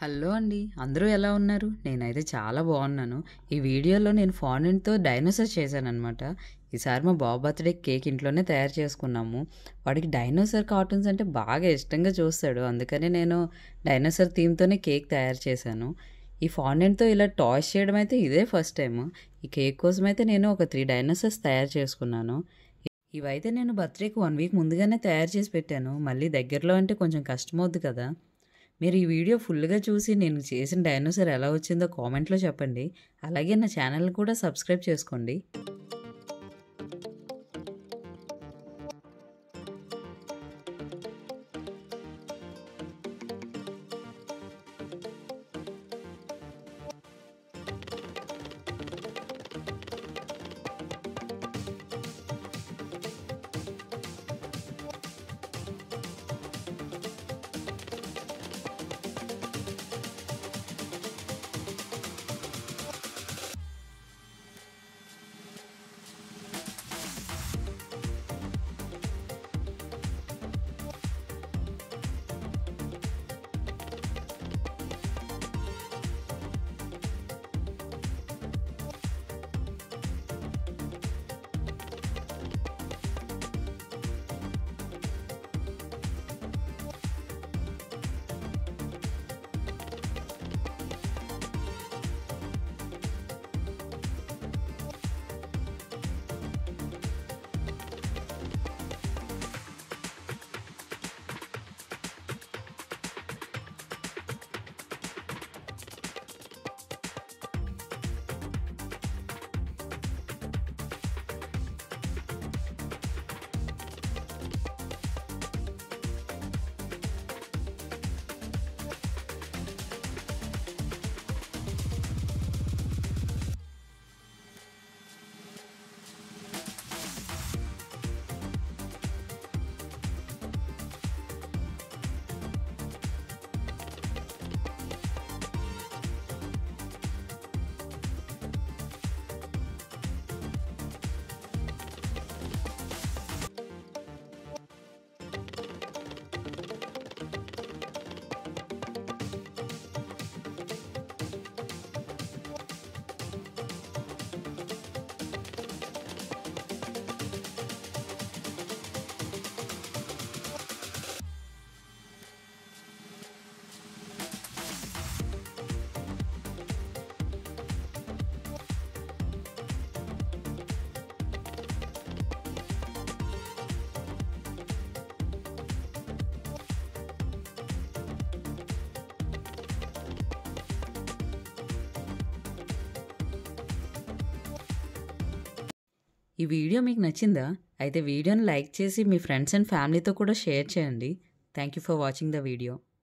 Hello అండి అందరూ ఎలా ఉన్నారు? నేనైతే చాలా బాగున్నాను. ఈ వీడియోలో నేను ఫాండెంట్తో డైనోసార్ చేశానమాట ఈసారి మా బాబు బర్త్డే కేక్ ఇంట్లోనే తయారు చేసుకున్నాము. వాడికి డైనోసార్ కార్టూన్స్ అంటే బాగా ఇష్టంగా చూస్తాడు. అందుకనే నేను డైనోసార్ థీమ్తోనే కేక్ తయారు చేశాను. ఈ ఫాండెంట్తో ఇలా టాయ్స్ చేయడం అయితే ఇదే ఫస్ట్ టైం ఈ కేక్ కోసం అయితే నేను ఒక త్రీ డైనోసార్స్ తయారు చేసుకున్నాను. ఇవైతే నేను బర్త్డేకి వన్ వీక్ ముందుగానే తయారు చేసి పెట్టాను. మళ్ళీ దగ్గరలో అంటే కొంచెం కష్టమవుద్ది కదా. మీరు ఈ వీడియో ఫుల్గా చూసి నేను చేసిన డైనోసార్ ఎలా వచ్చిందో కామెంట్లో చెప్పండి. అలాగే నా ఛానల్ కూడా సబ్స్క్రైబ్ చేసుకోండి. ఈ వీడియో మీకు నచ్చిందా? అయితే వీడియోని లైక్ చేసి మీ ఫ్రెండ్స్ అండ్ ఫ్యామిలీతో కూడా షేర్ చేయండి. Thank you for watching the video.